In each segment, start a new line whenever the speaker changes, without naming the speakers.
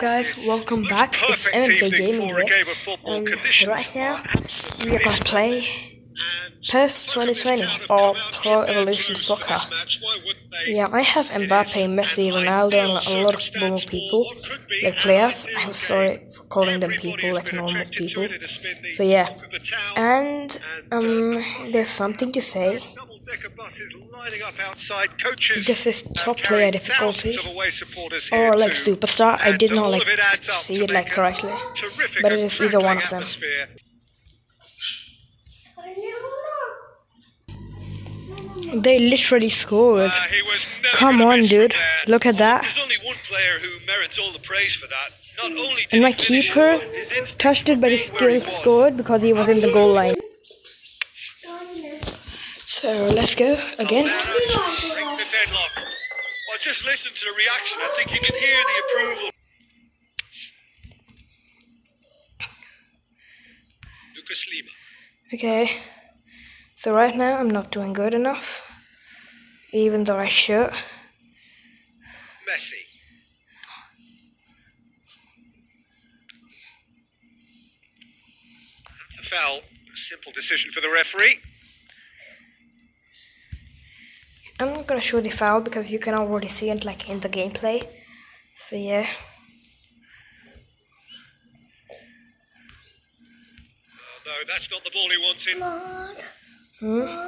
guys, welcome back. It's MMK Gaming here. Um, right now, we are gonna play PES 2020 or Pro Evolution Soccer. Yeah, I have Mbappe, Messi, Ronaldo, and a lot of normal people, like players. I'm sorry for calling them people, like normal people. So yeah, and um, there's something to say. This is top player difficulty or like superstar. I did not like see it like correctly, but it is either one of them. They literally scored. Uh, Come on, dude. Look at that. There's only one player who merits all the praise for that. Not only and my keeper touched it, but he still scored because he was in the goal line. So let's go again. Well,
just listen to the reaction. I think you can hear the approval. Lucas Lima.
Okay. So right now I'm not doing good enough. Even though I should.
Messi. That's a foul. A simple decision for the referee.
Not gonna show the foul because you can already see it like in the gameplay. So yeah.
Oh, no, that's not the ball he wanted.
Lord. Hmm?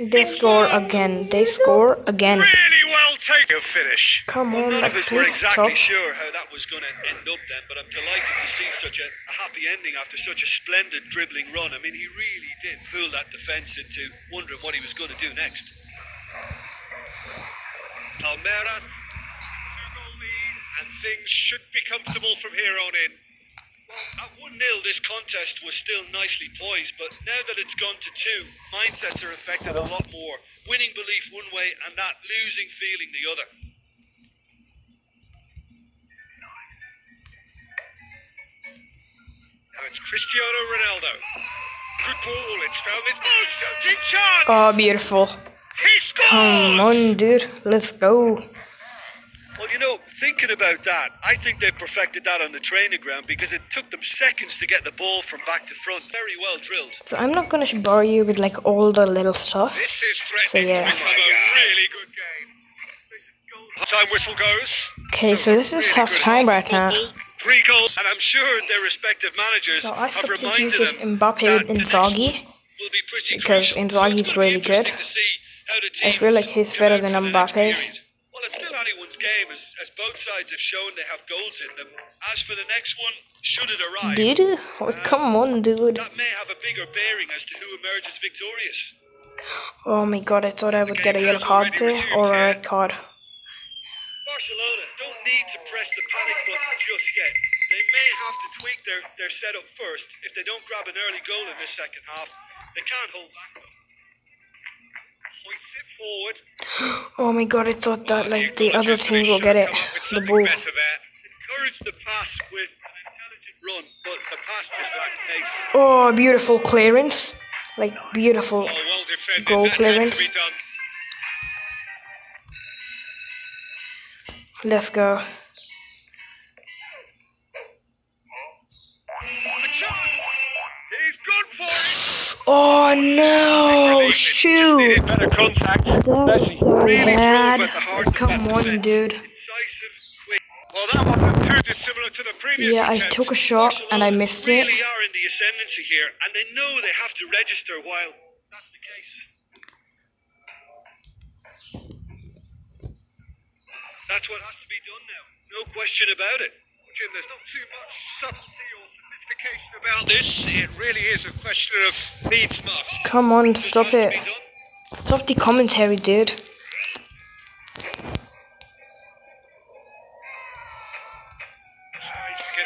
They score again. They score again.
Really taken. finish.
Come on,
well,
none of
us were exactly sure how that was going to end up then, but I'm delighted to see such a, a, happy ending after such a splendid dribbling run. I mean, he really did fool that defence into wondering what he was going to do next. Palmeiras, two-goal lead, and things should be comfortable from here on in. At 1 0, this contest was still nicely poised, but now that it's gone to two, mindsets are affected a lot more. Winning belief one way and that losing feeling the other. Now it's Cristiano Ronaldo. Good ball, it's found this. Oh, chance!
Oh, beautiful.
He scores!
Come on, dude, let's go.
Well, you know, thinking about that, I think they perfected that on the training ground because it took them seconds to get the ball from back to front. Very well drilled.
So I'm not going to bore you with like all the little stuff.
This is threatening so, yeah. to become a oh really good game. Time whistle goes.
Okay, so this is half time right now.
Three goals, and I'm sure their respective managers
so I
have reminded them
Mbappe with Inzaghi because Inzaghi is really good. I feel like he's better than Mbappe.
Well, it's still anyone's game, as, as both sides have shown they have goals in them. As for the next one, should it arrive...
Did it? Oh, uh, come on, dude.
That may have a bigger bearing as to who emerges victorious.
Oh my god, I thought I would get a yellow card there, or a red card.
Barcelona don't need to press the panic button just yet. They may have to tweak their, their setup first. If they don't grab an early goal in this second half, they can't hold back though.
Oh my god, I thought that like the other team will get it. The ball. Oh, beautiful clearance. Like beautiful goal clearance. Let's go. Oh no! Shoot!
Better contact. Messi really
drove at the heart Come on, defense. dude.
Well, that wasn't too dissimilar to the previous
Yeah, attempt. I took a shot Barcelona and I missed
really
it.
Really are in the ascendancy here, and they know they have to register while that's the case. That's what has to be done now. No question about it. Jim, there's not too much subtlety or sophistication about this. It really is a question of needs must.
Come on, stop it. Stop the commentary, dude.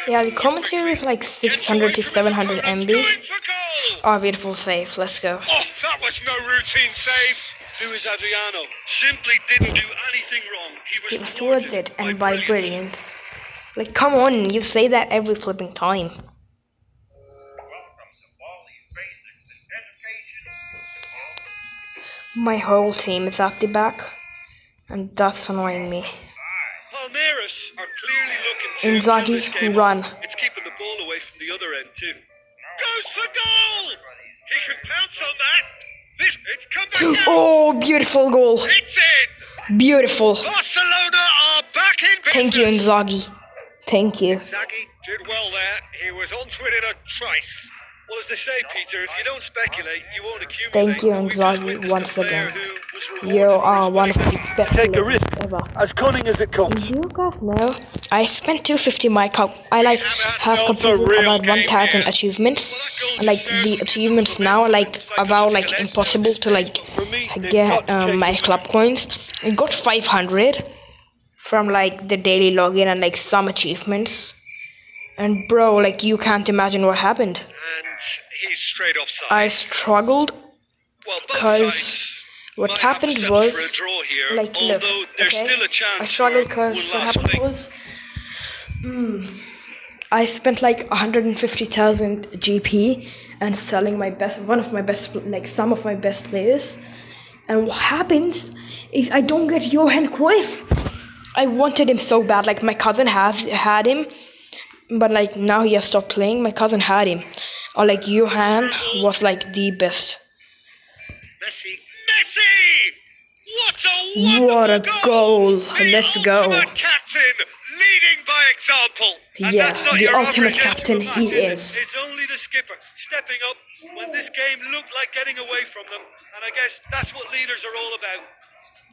Yeah, the commentary is like 600 to 700 MB. Oh, beautiful save. Let's go.
Oh, that was no routine save. Luiz Adriano simply didn't do anything wrong. He was,
he was towards it and by brilliance. Like, come on, you say that every flipping time. My whole team is at the back, and that's annoying me.
Palmeiras are clearly looking to
Inzaghi run.
It's keeping the ball away from the other end too. Goes for goal! He can pounce on that. This, it's come back.
Oh, beautiful goal.
It's in.
Beautiful.
Barcelona are back in business.
Thank you, Inzaghi. Thank you.
Inzaghi did well there. He was onto it in a trice. Well, as they say, Peter, if you don't speculate, you won't accumulate.
Thank you,
And we've just
Inzaghi,
witnessed
once again.
who was rewarded
You are one of the best
Take a risk.
ever.
As cunning as it comes.
Do you guys know? I spent 250 my cup. I like have
ourselves a
completed about 1000 achievements.
Well,
And like the achievements now are like
momentum,
about like impossible to like
For me, they've
get um, my club coins. I got 500 from like the daily login and like some achievements. And bro, like you can't imagine what happened.
And he's straight offside.
I struggled
well, both
'cause
sides
what
might have to
happened was
for a draw here,
like look,
there's
okay?
still a chance
I struggled because what happened was, mm, I spent like 150,000 GP and selling my best, one of my best, like some of my best players. And what happens is I don't get Johan Cruyff. I wanted him so bad. Like my cousin has had him, but like now he has stopped playing. My cousin had him, or like Johan was like the best.
Messi. Messi! What a
What a
wonderful
goal. Let's go.
captain, leading by example. And
Yeah,
that's not
the
your
ultimate
average end to a
captain he
is.
is.
It's only the skipper stepping up when this game looked like getting away from them. And I guess that's what leaders are all about.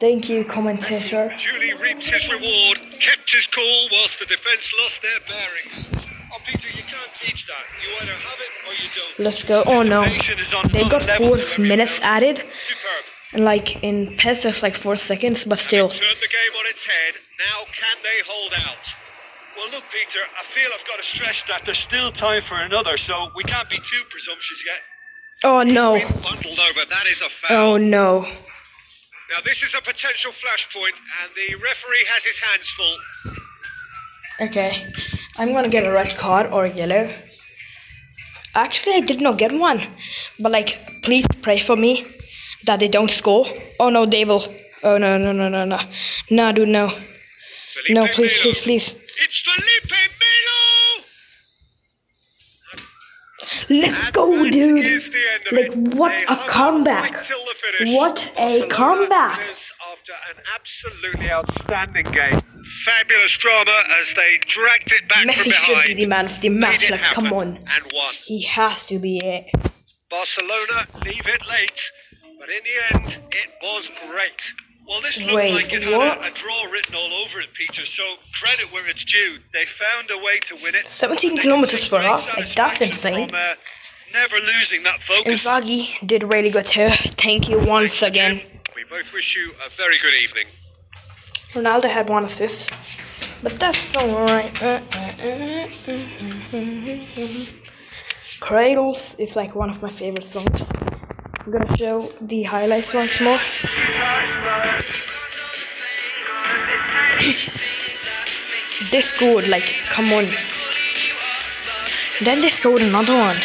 Thank you, commentator.
Duly reaped his reward, kept his cool whilst the defence lost their bearings. Oh, Peter, you can't teach that. You either have it or you don't.
Let's go. Oh no.
Anticipation is on
They got four minutes
else's.
added.
Superb.
And like in PES, there's like four seconds, but still.
Turn the game on its head. Now can they hold out? Well, look, Peter, I feel I've got to stress that there's still time for another, so we can't be too presumptuous yet.
Oh no.
Over. That is a foul.
Oh no.
Now, this is a potential flashpoint, and the referee has his hands full.
Okay. I'm gonna get a red card or a yellow. Actually, I did not get one. But like, please pray for me that they don't score. Oh no, they will. Oh no, no, no, no, no. No, dude, no.
Felipe
No, please,
Melo.
please, please. Let's
And
go, dude.
is the end of
Like, what
They
a comeback.
right till the finish.
What a
Barcelona
comeback.
After an absolutely outstanding game. Fabulous drama as they dragged it back
Messi
from
should
behind.
be the man of the match. Like, come on.
And won.
He has to be it.
Barcelona leave it late, but in the end, it was great. Well, this looked
Wait,
like it had a, a draw written all over it, Peter. So credit where it's due. They found a way to win it.
17 kilometers per hour, like, that's insane.
From, uh, never losing that focus.
Inzaghi did really good too. Thank you once
Thank
again.
Jim. We both wish you a very good evening.
Ronaldo had one assist, but that's alright. Uh, uh, uh. Cradles is like one of my favorite songs. I'm gonna show the highlights once more. this scored like, come on. Then they scored another one.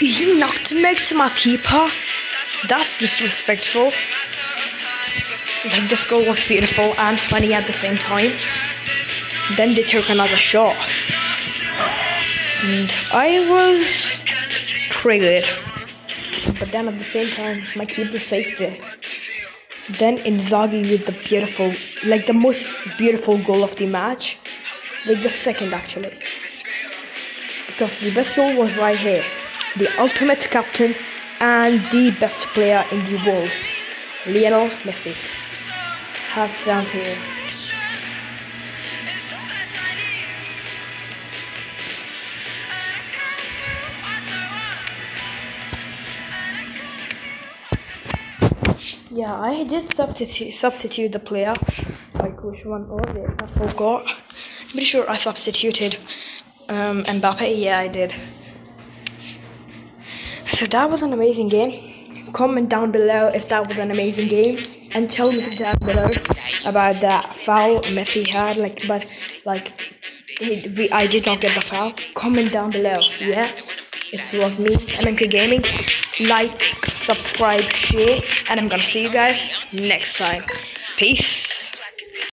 He knocked me to my keeper. That's disrespectful. Like this goal was beautiful and funny at the same time. Then they took another shot. And I was triggered. But then at the same time, my keeper saved it. Then Inzaghi with the beautiful, like the most beautiful goal of the match. Like the second actually. Because the best goal was right here. The ultimate captain and the best player in the world. Lionel Messi. Hands down to you. Yeah, I did substitute substitute the player. Like which one was it? I forgot. Pretty sure I substituted um, Mbappe. Yeah, I did. So that was an amazing game. Comment down below if that was an amazing game, and tell me down below about that foul Messi had. Like, but like, he, we, I did not get the foul. Comment down below. Yeah, it was me, MMK Gaming. Like, subscribe, share, and I'm gonna see you guys next time. Peace.